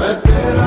but there